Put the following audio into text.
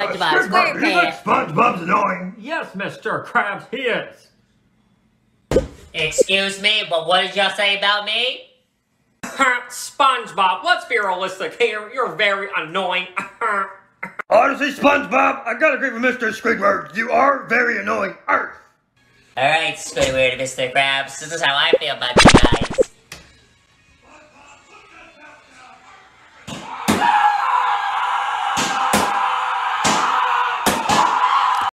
SpongeBob SpongeBob, you. SpongeBob's annoying? Yes, Mr. Krabs, he is. Excuse me, but what did y'all say about me? SpongeBob, let's be realistic here. You're very annoying. Honestly, SpongeBob, I gotta agree with Mr. Squidward. You are very annoying. Arf. Alright, Squidward Mr. Krabs, this is how I feel about you guys.